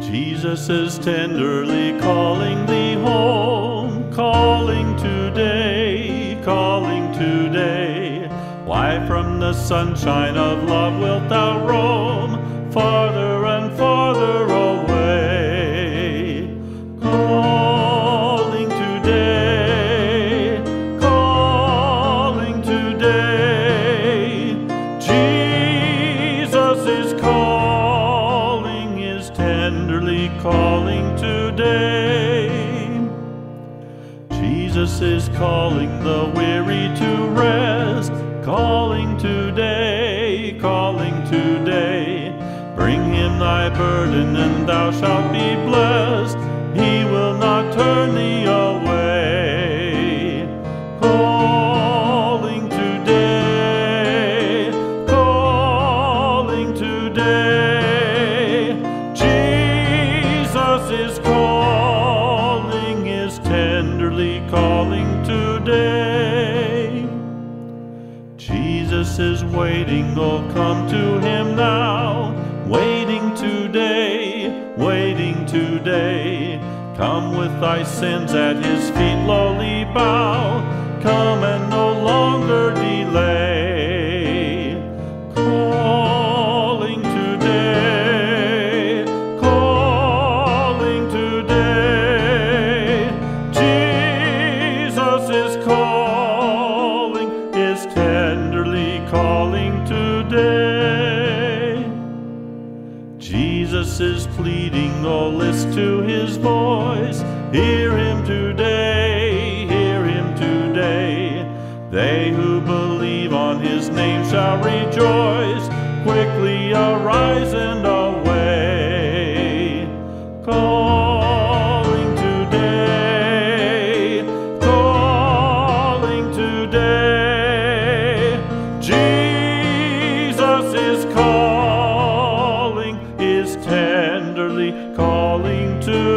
Jesus is tenderly calling thee home, calling today, calling today. Why from the sunshine of love wilt thou roam, farther and farther calling today. Jesus is calling the weary to rest, calling today, calling today. Bring him thy burden and thou shalt be blessed. He will not turn thee away. Calling today. Jesus is waiting, oh come to him now. Waiting today, waiting today. Come with thy sins at his feet lowly bow. Is calling, is tenderly calling today. Jesus is pleading, oh, list to his voice. Hear him today, hear him today. They who believe on his name shall rejoice. Quickly arise and away. Is tenderly calling today.